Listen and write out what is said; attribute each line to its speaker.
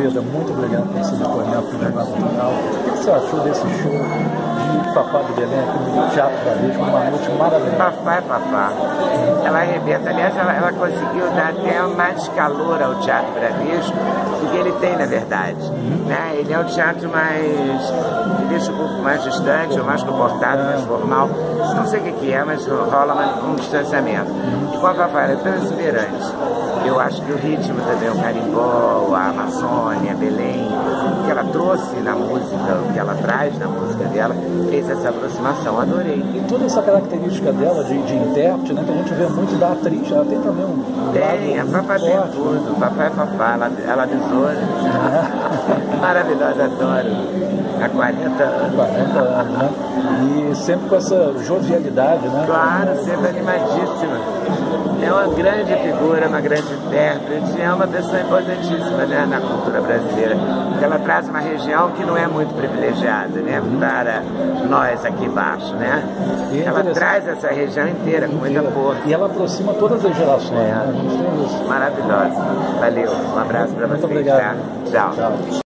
Speaker 1: Muito obrigado por esse depoimento no Jornal. O que você achou desse show de Fafá de Belém aqui no Teatro Bradesco, uma noite maravilhosa?
Speaker 2: Fafá é Fafá. Ela arrebenta. Aliás, ela, ela conseguiu dar até mais calor ao Teatro Bradesco do que ele tem, na verdade. Né? Ele é um teatro mais. o mais distante, ou mais comportado, mais formal. Não sei o que, que é, mas rola um distanciamento. E com a ela é tão inspirante. Eu acho que o ritmo também, o carimbó, a Amazônia, Belém, o que ela trouxe na música, o que ela traz na música dela, fez essa aproximação. Adorei.
Speaker 1: E toda essa característica dela de, de intérprete, né, que a gente vê muito da atriz, ela tem também um.
Speaker 2: Tem, a Fafá tem tudo. Fafá é Fafá, ela, ela besoura. Maravilhosa, adoro. Há 40 anos.
Speaker 1: 40 anos, né? E sempre com essa jovialidade, né?
Speaker 2: Claro, sempre animadíssima é uma grande figura, uma grande intérprete, é uma pessoa importantíssima né, na cultura brasileira. Ela traz uma região que não é muito privilegiada né, para nós aqui embaixo. Né? É ela traz essa região inteira com muita força.
Speaker 1: E ela aproxima todas as gerações. É. Né?
Speaker 2: Maravilhosa. Valeu. Um abraço para vocês. Muito obrigado. Tá? Tchau. Tchau.